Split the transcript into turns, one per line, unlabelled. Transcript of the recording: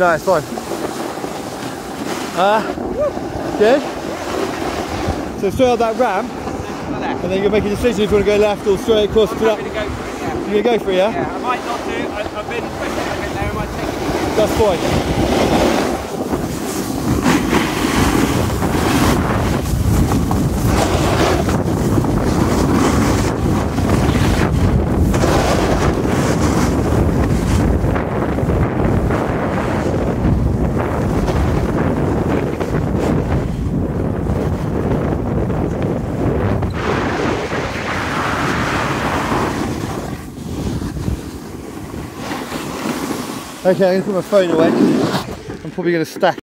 Nice one. Uh, good. So straight up that ramp, and then you're making a decision if you want to go left or straight across to that.
Happy to go for it, yeah.
You're gonna go for it, yeah?
Yeah, I might not do. I, I've been pushing a bit there. I might take it.
That's fine. Okay, I'm gonna put my phone away. I'm probably gonna stack